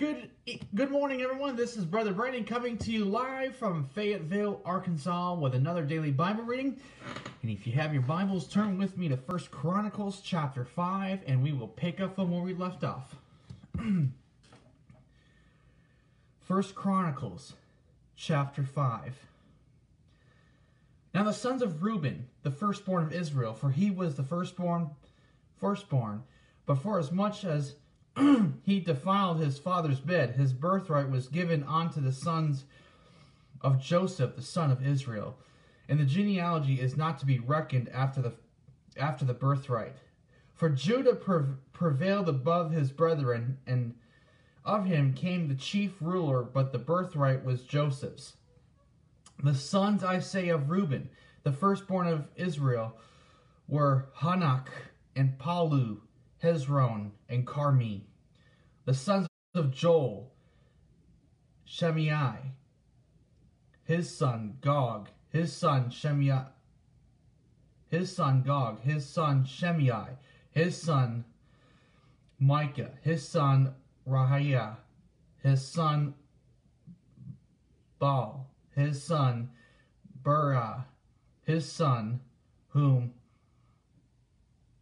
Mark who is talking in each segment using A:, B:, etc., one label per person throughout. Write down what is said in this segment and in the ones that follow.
A: Good good morning, everyone. This is Brother Brandon coming to you live from Fayetteville, Arkansas, with another daily Bible reading. And if you have your Bibles, turn with me to First Chronicles chapter 5, and we will pick up from where we left off. First Chronicles chapter 5. Now the sons of Reuben, the firstborn of Israel, for he was the firstborn, firstborn, but for as much as he defiled his father's bed. His birthright was given unto the sons of Joseph, the son of Israel. And the genealogy is not to be reckoned after the after the birthright. For Judah prevailed above his brethren, and of him came the chief ruler, but the birthright was Joseph's. The sons, I say, of Reuben, the firstborn of Israel, were Hanok and Palu, Hezron, and Carmi. The sons of Joel, Shemai, his son Gog, his son Shemai, his son Gog, his son Shemai, his son Micah, his son Rahiah, his son Baal, his son Burah, his son whom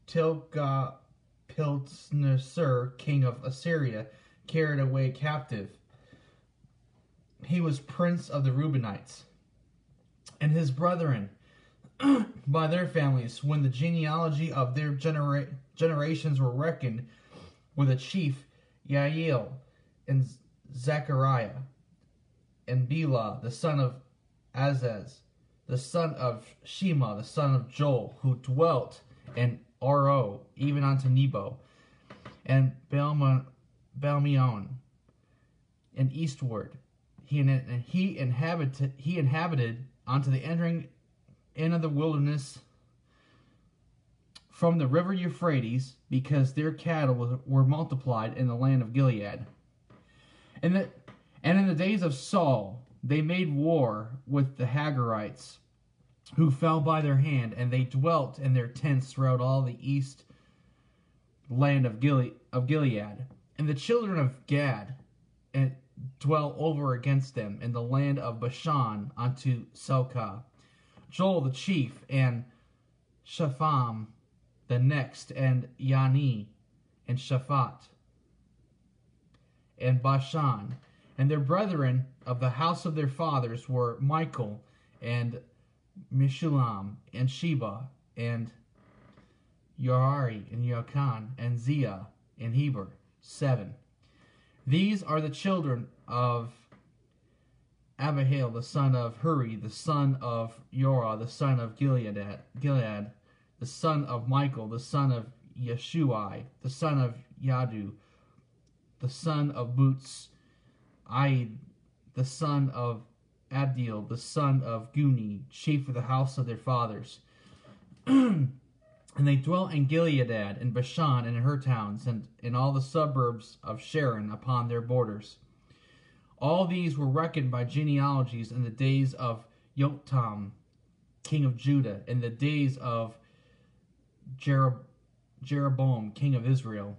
A: Tilgath Piltner, king of Assyria, carried away captive. He was prince of the Reubenites. And his brethren, by their families, when the genealogy of their genera- generations were reckoned, were the chief Yael and Zechariah, and Bela, the son of Azaz, the son of Shema, the son of Joel, who dwelt in Ro, even unto Nebo, and Baalmeon, and eastward. He, and he inhabited he inhabited unto the entering in of the wilderness from the river Euphrates, because their cattle were multiplied in the land of Gilead. And, the, and in the days of Saul, they made war with the Hagarites who fell by their hand, and they dwelt in their tents throughout all the east land of, Gile- of Gilead. And the children of Gad and dwell over against them in the land of Bashan unto Selkah. Joel the chief, and Shapham the next, and Yani, and Shaphat, and Bashan. And their brethren of the house of their fathers were Michael, and Mishulam, and Sheba, and Yarari, and Yakan, and Zia, and Heber. Seven. These are the children of Abihail, the son of Huri, the son of Yorah, the son of Gilead, Gilead, the son of Michael, the son of Yeshuai, the son of Yadu, the son of Boots, Aid, the son of Abdiel, the son of Guni, chief of the house of their fathers. and they dwelt in Gilead, and Bashan, and in her towns, and in all the suburbs of Sharon upon their borders. All these were reckoned by genealogies in the days of Yotam, king of Judah, in the days of Jerob- Jeroboam, king of Israel.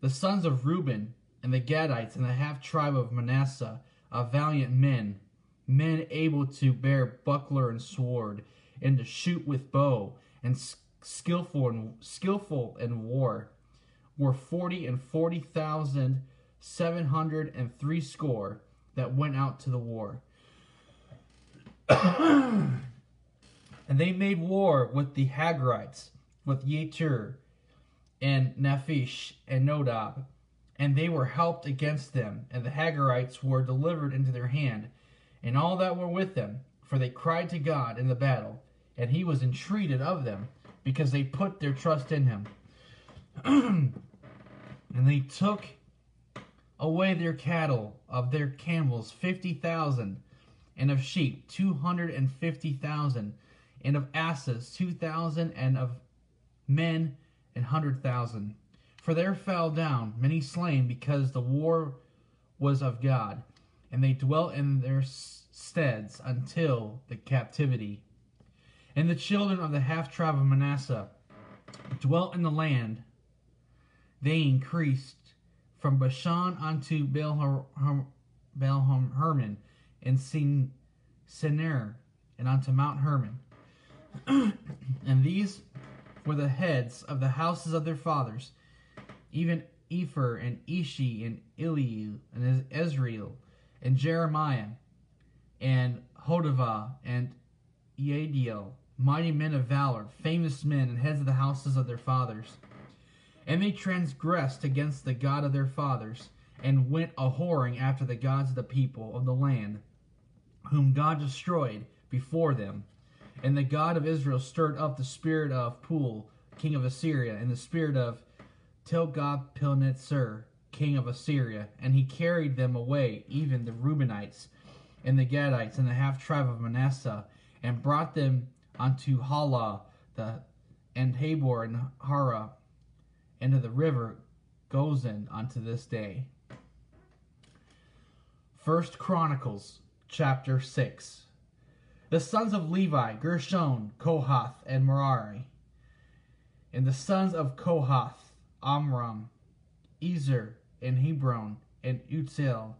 A: The sons of Reuben, and the Gadites, and the half tribe of Manasseh, of valiant men, men able to bear buckler and sword, and to shoot with bow, and skillful and skillful in war, were forty and forty thousand seven hundred and three score that went out to the war. and they made war with the Hagarites, with Yetur, and Naphish, and Nodab, and they were helped against them, and the Hagarites were delivered into their hand and all that were with them, for they cried to God in the battle, and he was entreated of them, because they put their trust in him. and they took away their cattle of their camels fifty thousand, and of sheep two hundred and fifty thousand, and of asses two thousand, and of men an hundred thousand. For there fell down many slain, because the war was of God and they dwelt in their steads until the captivity. And the children of the half tribe of Manasseh dwelt in the land. They increased from Bashan unto Baal Hermon, and Sin, Sinir, and unto Mount Hermon. and these were the heads of the houses of their fathers, even Epher and Ishi and Eliel and Ezrael and Jeremiah and Hodavah and Yadiel, mighty men of valor, famous men and heads of the houses of their fathers. And they transgressed against the God of their fathers, and went a whoring after the gods of the people of the land, whom God destroyed before them. And the God of Israel stirred up the spirit of Pul, king of Assyria, and the spirit of Tilgath-Pilneser, king of Assyria, and he carried them away, even the Reubenites, and the Gadites, and the half tribe of Manasseh, and brought them unto Halah, the and Habor and Hara, and to the river Gozan unto this day. First Chronicles chapter 6 The sons of Levi, Gershon, Kohath, and Merari. And the sons of Kohath, Amram, Ezer, and Hebron, and Utzel.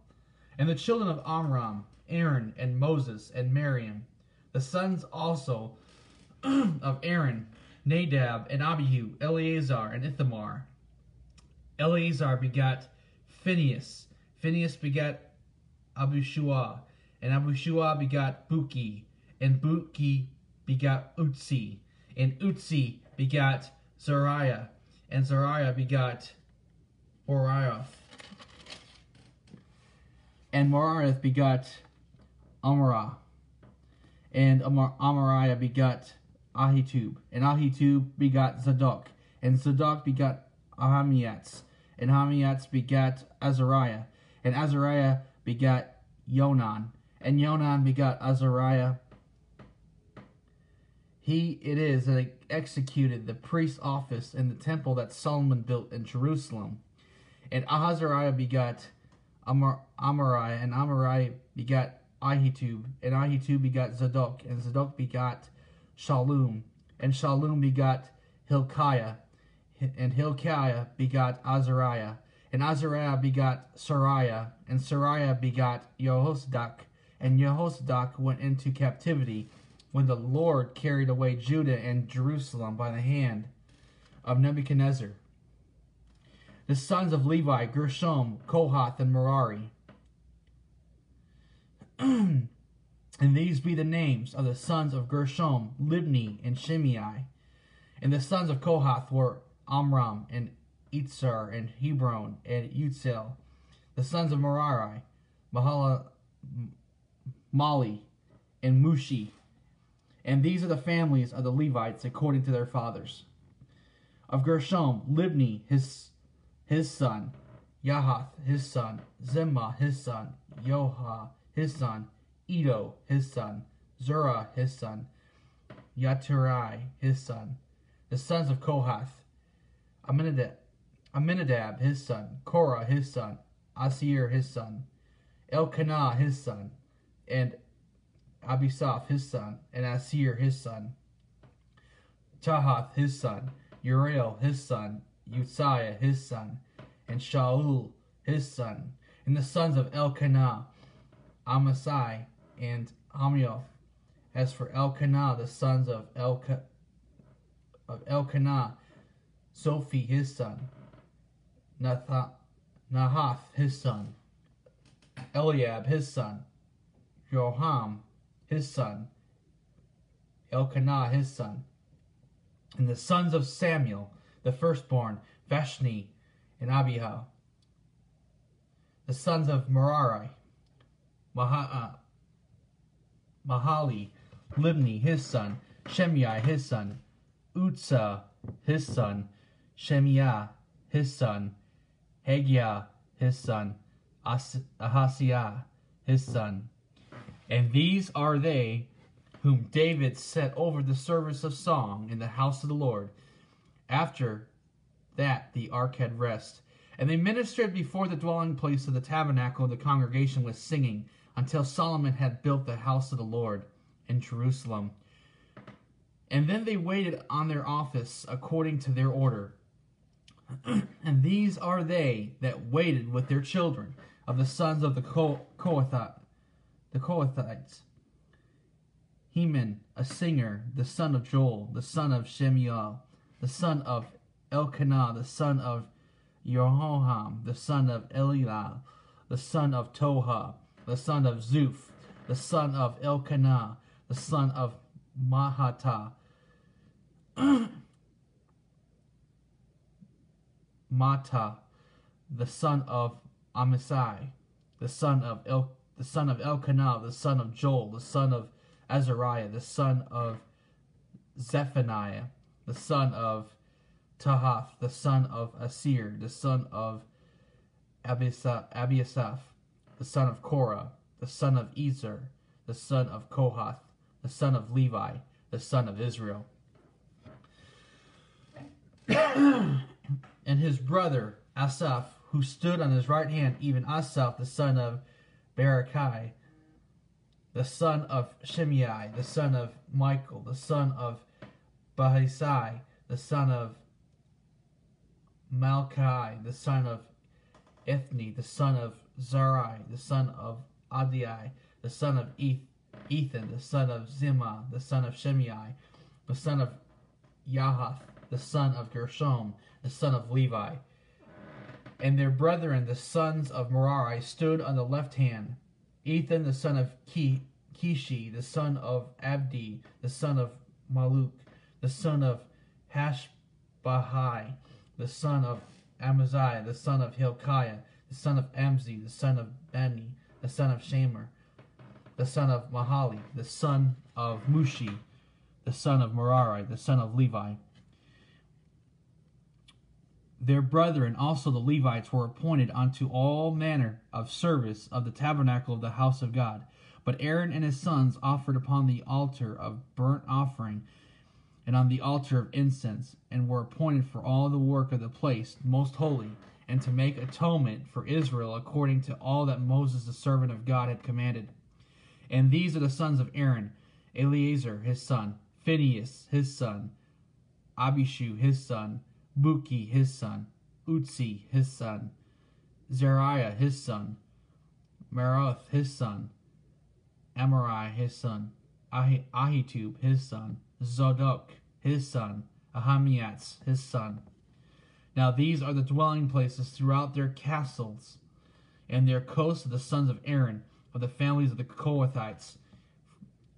A: And the children of Amram, Aaron, and Moses, and Miriam. The sons also of Aaron, Nadab, and Abihu, Eleazar, and Ithamar. Eleazar begat Phinehas. Phinehas begat Abishua, and Abishua begat Buki, and Buki begat Utsi, and Utsi begat Zariah, and Zariah begat Moriah, and Moriah begot Amara, and Amar- Amariah begat Ahitub, and Ahitub begot Zadok, and Zadok begot Ahamiats, and Ahamiats begot Azariah, and Azariah begot Yonan, and Yonan begot Azariah. He it is that executed the priest's office in the temple that Solomon built in Jerusalem. And Ahazariah begat Amar- Amariah, and Amariah begat Ahitub, and Ahitub begat Zadok, and Zadok begat Shallum, and Shallum begat Hilkiah, and Hilkiah begat Azariah, and Azariah begat Sariah, and Sariah begat Jehozadak, and Jehozadak went into captivity when the Lord carried away Judah and Jerusalem by the hand of Nebuchadnezzar. The sons of Levi, Gershom, Kohath, and Merari. and these be the names of the sons of Gershom, Libni, and Shimei. And the sons of Kohath were Amram, and Itzar, and Hebron, and Utzel. The sons of Merari, Mahala, Mali, and Mushi. And these are the families of the Levites according to their fathers. Of Gershom, Libni, his, his son, Yahath, his son, Zimmah, his son, Yoha, his son, Edo, his son, Zerah, his son, Yatirai, his son, the sons of Kohath, Aminadab, Aminadab his son, Korah, his son, Asir, his son, Elkanah, his son, and Abisaph, his son, and Asir, his son, Tahath, his son, Uriel, his son, Uzziah, his son, and Shaul, his son, and the sons of Elkanah, Amasai, and Amioth. As for Elkanah, the sons of Elka, of Elkanah, Sophie, his son, Nahath, his son, Eliab, his son, Joham, his son, Elkanah, his son, and the sons of Samuel, the firstborn, Vashni and Abiha, the sons of Merari, Maha, uh, Mahali, Libni, his son, Shemai, his son, Utsa, his son, Shemiah, his son, Hagiah, his son, As- his son. And these are they whom David set over the service of song in the house of the Lord. After that the ark had rest. And they ministered before the dwelling place of the tabernacle of the congregation with singing, until Solomon had built the house of the Lord in Jerusalem. And then they waited on their office according to their order. and these are they that waited with their children of the sons of the Kohathite, the Kohathites. Heman, a singer, the son of Joel, the son of Shemuel, the son of Elkanah, the son of Jeroham, the son of Eliel, the son of Toha, the son of Zuph, the son of Elkanah, the son of Mahata, Mata, the son of Amasai, the son of El, the son of Elkanah, the son of Joel, the son of Azariah, the son of Zephaniah, the son of Tahath, the son of Asir, the son of Abiasaph, the son of Korah, the son of Ezer, the son of Kohath, the son of Levi, the son of Israel. and his brother Asaph, who stood on his right hand, even Asaph, the son of Barakai, the son of Shimei, the son of Michael, the son of Bahisai, the son of Malchi, the son of Ethni, the son of Zarai, the son of Adai, the son of Ethan, the son of Zimah, the son of Shimei, the son of Yahath, the son of Gershom, the son of Levi. And their brethren, the sons of Merari, stood on the left hand, Ethan, the son of Kishi, the son of Abdi, the son of Maluk, the son of Hashbahai, the son of Amaziah, the son of Hilkiah, the son of Amzi, the son of Bani, the son of Shamer, the son of Mahali, the son of Mushi, the son of Merari, the son of Levi. Their brethren also the Levites were appointed unto all manner of service of the tabernacle of the house of God. But Aaron and his sons offered upon the altar of burnt offering and on the altar of incense, and were appointed for all the work of the place most holy, and to make atonement for Israel according to all that Moses the servant of God had commanded. And these are the sons of Aaron Eleazar his son, Phinehas his son, Abishu his son, Buki his son, Utsi his son, Zariah his son, Meroth his son, Amarai his son, Ahitub his son, Zadok his son, Ahamiats his son. Now these are the dwelling places throughout their castles, and their coasts of the sons of Aaron, of the families of the Kohathites,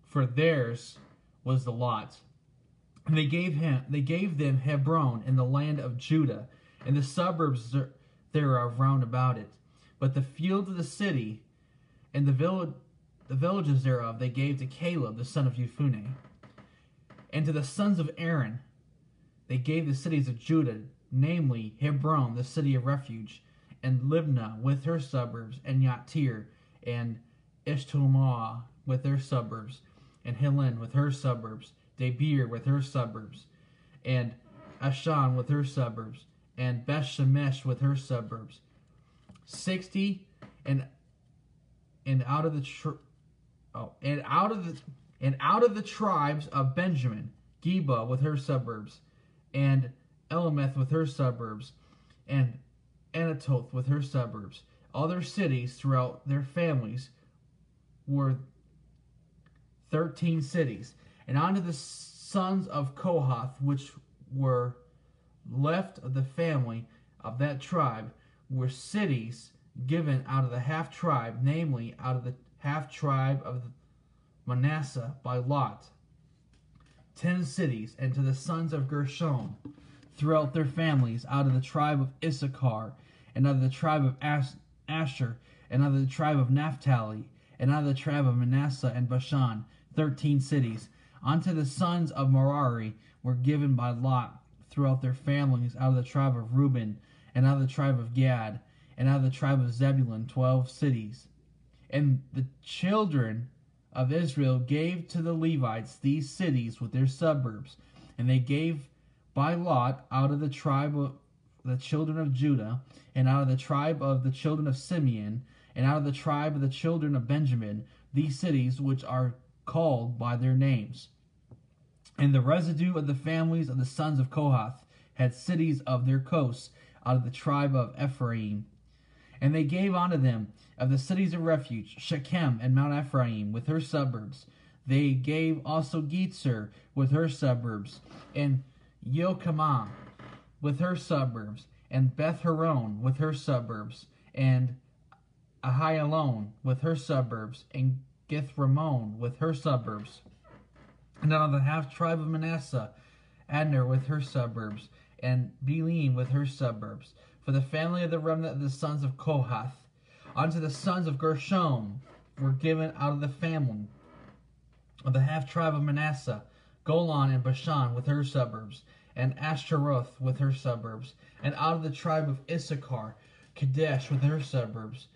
A: for theirs was the lot. And they gave him they gave them Hebron in the land of Judah, and the suburbs thereof round about it. But the field of the city and the village the villages thereof they gave to Caleb the son of Jephunneh. And to the sons of Aaron they gave the cities of Judah, namely Hebron, the city of refuge, and Libnah with her suburbs, and Yattir, and Eshtemoa with their suburbs, and Helene with her suburbs, Debir with her suburbs, and Ashan with her suburbs, and Bethshemesh with her suburbs. Sixty and and out of the tr- oh and out of the and out of the tribes of Benjamin, Geba with her suburbs, and Elameth with her suburbs, and Anatoth with her suburbs. Other cities throughout their families were thirteen cities. And unto the sons of Kohath, which were left of the family of that tribe, were cities given out of the half tribe, namely out of the half tribe of the Manasseh by Lot, ten cities, and to the sons of Gershom throughout their families, out of the tribe of Issachar, and out of the tribe of Asher, and out of the tribe of Naphtali, and out of the tribe of Manasseh and Bashan, thirteen cities. Unto the sons of Merari were given by Lot throughout their families out of the tribe of Reuben, and out of the tribe of Gad, and out of the tribe of Zebulun, twelve cities. And the children of Israel gave to the Levites these cities with their suburbs, and they gave by lot out of the tribe of the children of Judah, and out of the tribe of the children of Simeon, and out of the tribe of the children of Benjamin, these cities which are called by their names. And the residue of the families of the sons of Kohath had cities of their coasts, out of the tribe of Ephraim. And they gave unto them of the cities of refuge Shechem and Mount Ephraim with her suburbs. They gave also Gezer with her suburbs, and Yokemam with her suburbs, and Beth Horon with her suburbs, and Ahialon with her suburbs, and Githramon with her suburbs. And out of the half tribe of Manasseh, Adner with her suburbs, and Belim with her suburbs. For the family of the remnant of the sons of Kohath, unto the sons of Gershom were given out of the family of the half tribe of Manasseh, Golan and Bashan with her suburbs, and Ashtaroth with her suburbs, and out of the tribe of Issachar, Kadesh with her suburbs,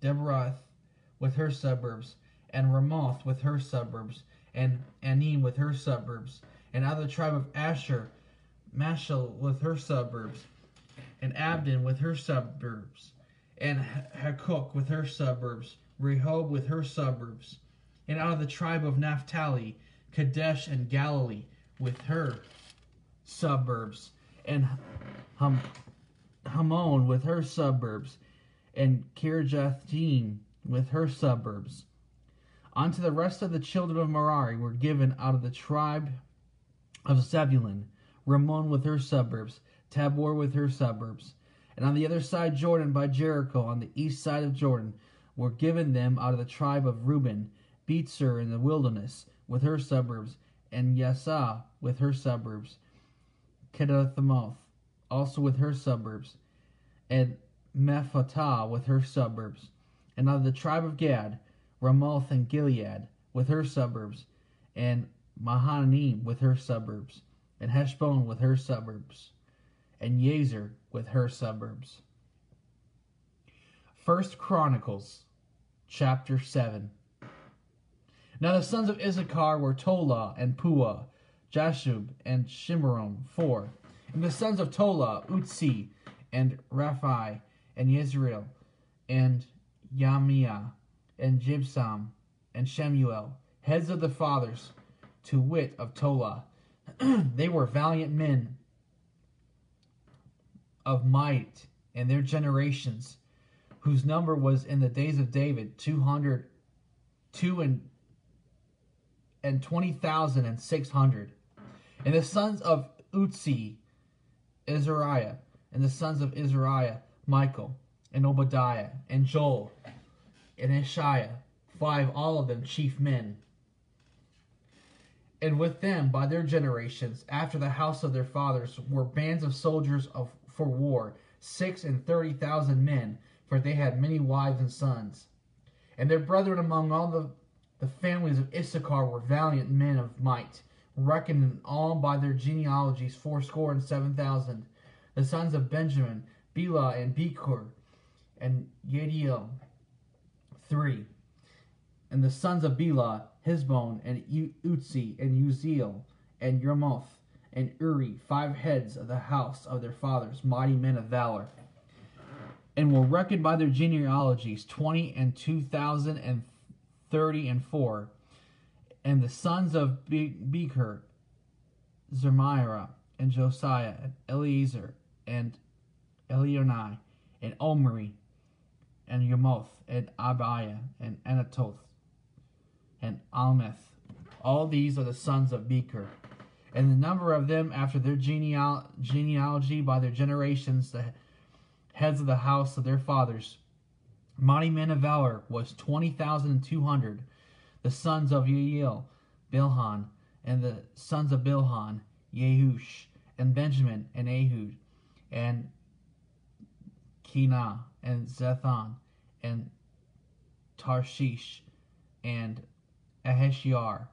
A: Debrath with her suburbs, and Ramoth with her suburbs, and Anim with her suburbs, and out of the tribe of Asher, Mashal with her suburbs, and Abdon with her suburbs, and Hakok with her suburbs, Rehob with her suburbs, and out of the tribe of Naphtali, Kadesh and Galilee with her suburbs, and Ham- Hamon with her suburbs, and Kirjathim with her suburbs. Unto the rest of the children of Merari were given out of the tribe of Zebulun, Ramon with her suburbs, Tabor with her suburbs. And on the other side Jordan by Jericho, on the east side of Jordan, were given them out of the tribe of Reuben, Beetzer in the wilderness with her suburbs, and Yasah with her suburbs, Kedathamoth also with her suburbs, and Mephatah with her suburbs. And out of the tribe of Gad, Ramoth and Gilead with her suburbs, and Mahanaim with her suburbs, and Heshbon with her suburbs, and Yazer with her suburbs. First Chronicles chapter 7 Now the sons of Issachar were Tola and Pua, Jashub and Shimron, four. And the sons of Tola, Utsi, and Raphi, and Yisrael, and Yamiah, and Jibsam, and Shemuel, heads of the fathers, to wit of Tola. they were valiant men of might and their generations, whose number was in the days of David two hundred two and and twenty thousand and six hundred. And the sons of Utsi, Izariah, and the sons of Izariah, Michael, and Obadiah, and Joel, and Ishiah, five, all of them chief men. And with them, by their generations, after the house of their fathers, were bands of soldiers of for war, six and thirty thousand men, for they had many wives and sons. And their brethren among all the, the families of Issachar were valiant men of might, reckoned in all by their genealogies fourscore and seven thousand. The sons of Benjamin, Bela and Becher, and Yediel, three. And the sons of Bela, Hizbon, and Utzi, and Uziel, and Yermoth, and Uri, five heads of the house of their fathers, mighty men of valor. And were reckoned by their genealogies twenty and two thousand and thirty and four. And the sons of Be- Becher, Zermira, and Josiah, and Eliezer, and Elionai, and Omri, and Yemoth, and Abiah, and Anatoth, and Almeth. All these are the sons of Becher. And the number of them after their geneal- genealogy by their generations, the heads of the house of their fathers, mighty men of valor, was twenty thousand and two hundred. The sons of Yeiel, Bilhan, and the sons of Bilhan, Yehush, and Benjamin, and Ehud, and Kenah, and Zethan, and Tarshish, and Aheshiar.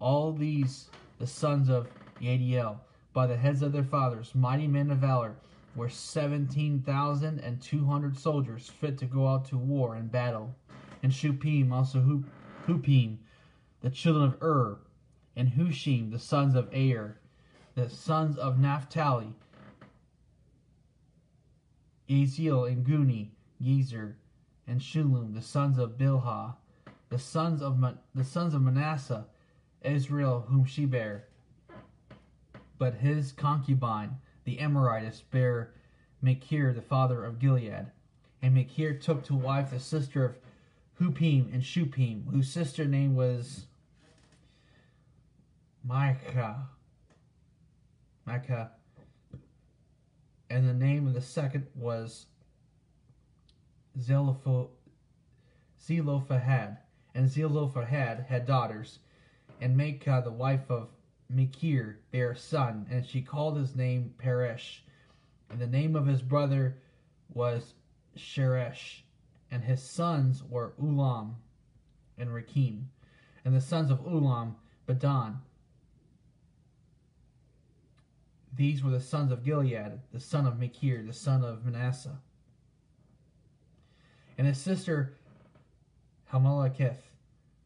A: All these, the sons of Yadiel, by the heads of their fathers, mighty men of valor, were seventeen thousand and two hundred soldiers fit to go out to war and battle. And Shupim, also Hupim, the children of Ur, and Hushim, the sons of Air, the sons of Naphtali, Eziel and Guni, Gezer, and Shulum, the sons of Bilhah, the sons of the sons of Manasseh, Israel, whom she bare. But his concubine, the Amorites, bare Machir, the father of Gilead. And Machir took to wife the sister of Hupim and Shupim, whose sister name was Micah. Micah. And the name of the second was Zelopho, Zelophehad. And Zelophehad had daughters. And Micah, uh, the wife of Machir, their son, and she called his name Peresh. And the name of his brother was Sheresh. And his sons were Ulam and Rakim. And the sons of Ulam, Bedan. These were the sons of Gilead, the son of Machir, the son of Manasseh. And his sister Hamaleketh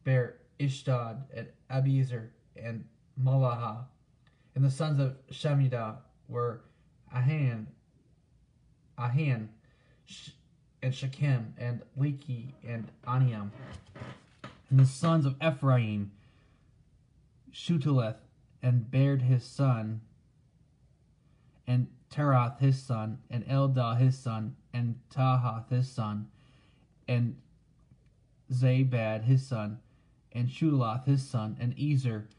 A: bare Ishtad and Abiezer and Malaha. And the sons of Shemidah were Ahan, Ahan, and Shechem, and Lehi, and Aniam. And the sons of Ephraim, Shutuleth, and Bared his son, and Terath his son, and Eldah his son, and Tahath his son, and Zabad his son, and Shulath his son, and Ezer,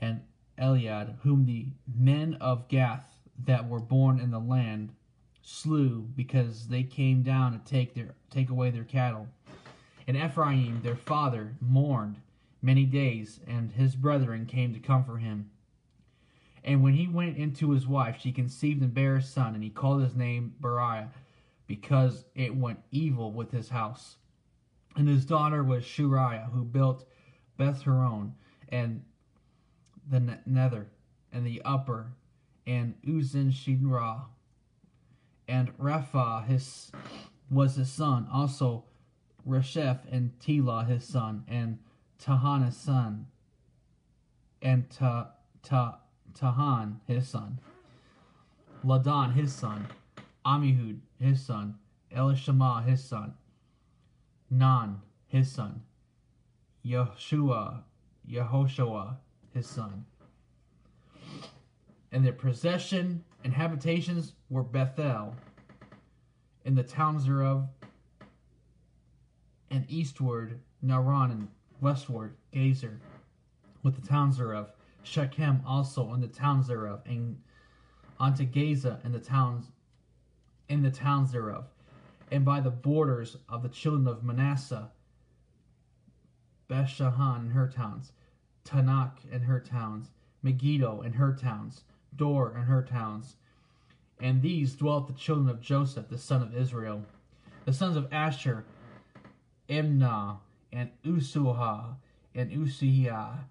A: and Eliad, whom the men of Gath that were born in the land slew, because they came down to take their take away their cattle. And Ephraim their father mourned many days, and his brethren came to comfort him. And when he went into his wife, she conceived and bare a son, and he called his name Beriah, because it went evil with his house. And his daughter was Shuriah, who built Beth Horon, and the nether, and the upper, and Uzin Shinra. And Rapha his was his son, also Resheph and Tela his son, and Tahan his son, and Ta Ta Tahan his son, Ladan his son, Amihud his son, Elishama his son, Nan his son, Yeshua, Yehoshua his son. And their possession and habitations were Bethel, and the towns thereof, and eastward Naran, and westward Gazer, with the towns thereof, Shechem also, and the towns thereof, and unto Gaza, and the towns, and the towns thereof, and by the borders of the children of Manasseh, Bethshahan and her towns, Tanakh and her towns, Megiddo and her towns, Dor and her towns. And these dwelt the children of Joseph, the son of Israel. The sons of Asher, Imnah, and Usuha, and Usiah,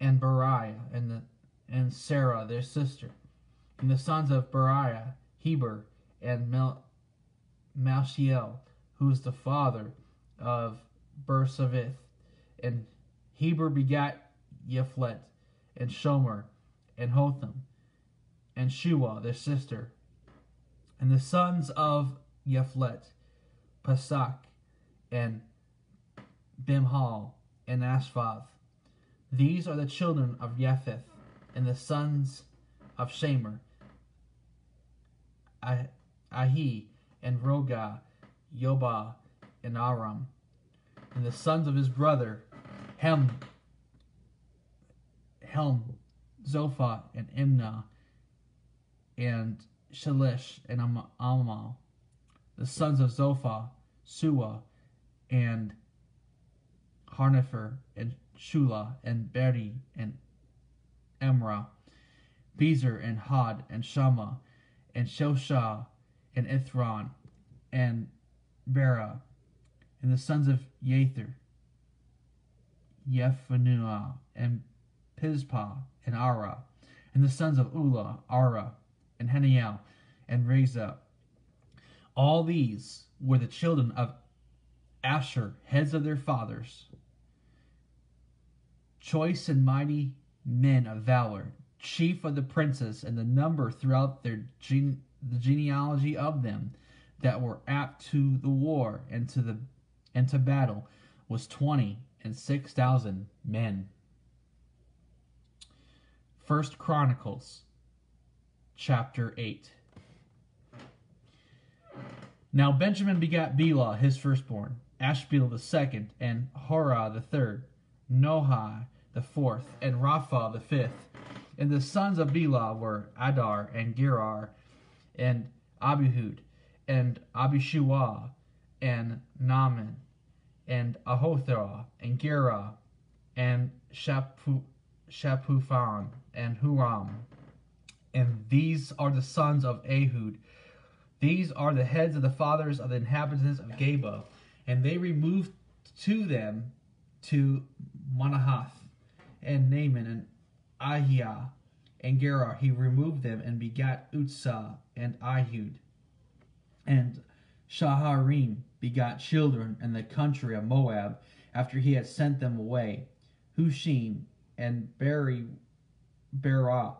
A: and Beriah, and, the, and Sarah, their sister. And the sons of Beriah, Heber, and Mel, Malshiel, who is the father of Bersavith. And Heber begat Yaflet, and Shomer, and Hotham, and Shua, their sister. And the sons of Yaflet, Pasak, and Bimhal, and Ashvath. These are the children of Japheth, and the sons of Shamer, ah-, Ahi, and Roga, Yobah, and Aram. And the sons of his brother, Hem, Helm, Zophah, and Imnah, and Shalish, and Amal. The sons of Zophah, Sua, and Harnefer, and Shula, and Beri, and Emra, Bezer, and Had, and Shama, and Shoshah, and Ithron, and Bera, and the sons of Yather, Yephanuah, and Pispa, and Ara, and the sons of Ula, Ara, and Haniel, and Reza. All these were the children of Asher, heads of their fathers, choice and mighty men of valor, chief of the princes, and the number throughout their gene- the genealogy of them that were apt to the war and to the and to battle was twenty and six thousand men. First Chronicles chapter 8. Now Benjamin begat Bela his firstborn, Ashbel the second, and Horah the third, Nohai the fourth, and Rapha the fifth. And the sons of Bela were Adar and Gerar, and Abihud, and Abishua, and Naaman, and Ahothah, and Gera, and Shapu, Shapufan, and Huram. And these are the sons of Ehud. These are the heads of the fathers of the inhabitants of Geba. And they removed to them to Manahath, and Naaman, and Ahiah, and Gerar. He removed them and begat Utsah, and Ahud. And Shaharim begot children in the country of Moab after he had sent them away. Hushim and Beri, Berah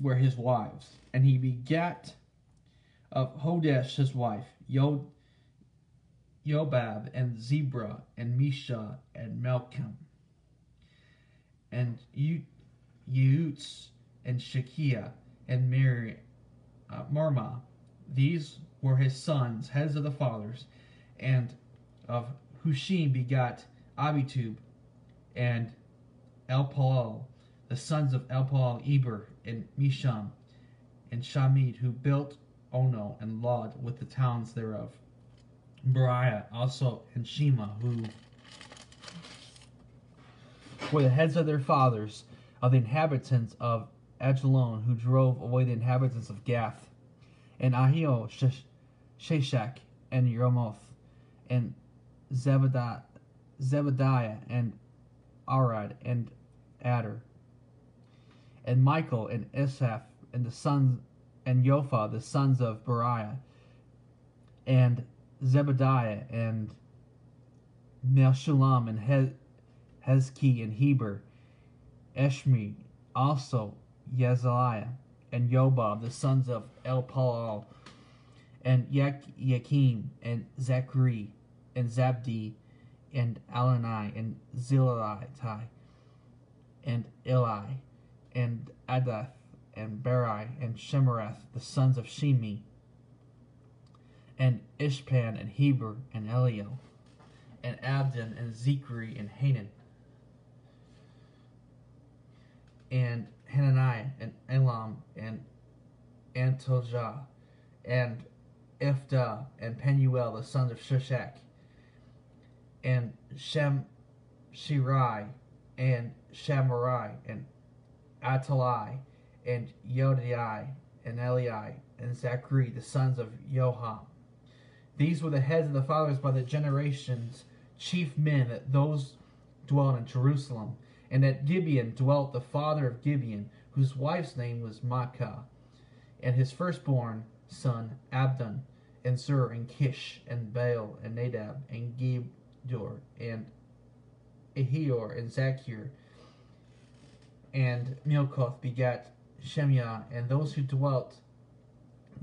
A: were his wives. And he begat of Hodesh his wife, Yo, Yobab and Zebra and Misha and Malcolm and Yeutz and Shekiah and Mary, uh, Marma. These were his sons, heads of the fathers, and of Hushim begot Abitub and Elpalal, the sons of Elpalal, Eber and Misham, and Shamid, who built Ono and Lod with the towns thereof. Beriah also and Shema, who were the heads of their fathers, of the inhabitants of Ajalon, who drove away the inhabitants of Gath, and Ahio, Sheshach, and Yeromoth, and Zebediah, and Arad, and Adder, and Michael, and Asaph, and the sons, and Yopha, the sons of Beriah, and Zebediah, and Meshullam, and Hez- Hezki, and Heber, Eshmi, also Yezaliah, and Yobab, the sons of Elpalal, and Yakim, and Zachary, and Zabdi, and Alani, and Zilai, and Eli, and Adath, and Beri, and Shemarath, the sons of Shemi, and Ishpan, and Heber, and Eliel, and Abdon, and Zechari, and Hanan, and Hananiah, and Elam, and Antoljah, and Ifdah, and Penuel, the sons of Shishak, and Shem Shirai, and Shamarai, and Atalai, and Yodai, and Eli, and Zachary, the sons of Joham. These were the heads of the fathers by the generations, chief men that those dwelt in Jerusalem. And at Gibeon dwelt the father of Gibeon, whose wife's name was Maacah, and his firstborn son Abdon, and Zur, and Kish, and Baal, and Nadab, and Gedor, and Ahior, and Zachir, and Milkoth begat Shemiah, and those who dwelt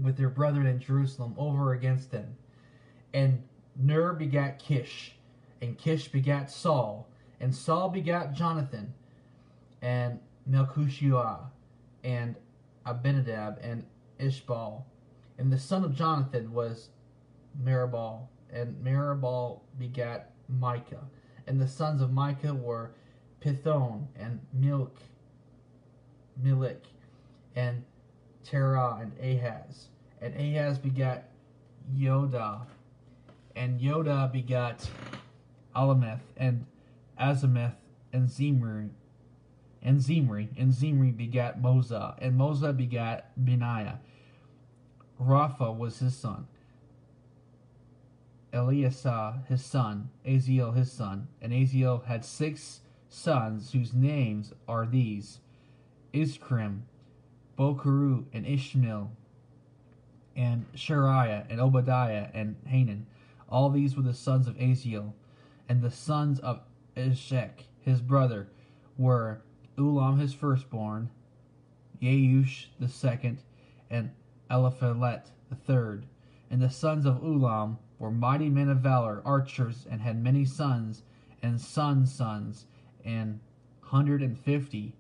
A: with their brethren in Jerusalem over against them. And Ner begat Kish, and Kish begat Saul, and Saul begat Jonathan, and Melchishua, and Abinadab, and Ishbal. And the son of Jonathan was Meribal, and Meribal begat Micah. And the sons of Micah were Pithon, and Milk, Milik, and Terah, and Ahaz. And Ahaz begat Yoda, and Yoda begat Alameth, and Azameth, and Zimri, and Zimri, and Zimri begat Moza, and Moza begat Benaiah. Rapha was his son. Eliasah his son, Aziel his son, and Aziel had six sons whose names are these Iskrim, Bokaru, and Ishmael, and Shariah, and Obadiah, and Hanan. All these were the sons of Aziel. And the sons of Ishek, his brother, were Ulam his firstborn, Yeush the second, and Eliphalet the third. And the sons of Ulam were mighty men of valor, archers, and had many sons and sons' sons, and hundred and fifty.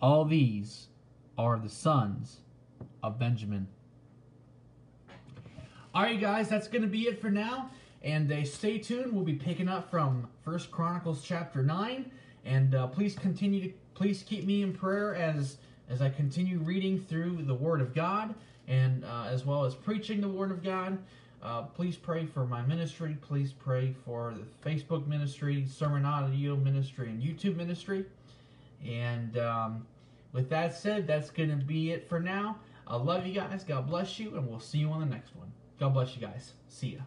A: All these are the sons of Benjamin. All right, guys, that's going to be it for now. And stay tuned. We'll be picking up from First Chronicles chapter nine. And uh, please continue to please keep me in prayer as as I continue reading through the Word of God and uh, as well as preaching the Word of God. Uh, please pray for my ministry. Please pray for the Facebook ministry, SermonAudio ministry, and YouTube ministry. And um, with that said, that's going to be it for now. I love you guys. God bless you, and we'll see you on the next one. God bless you guys. See ya.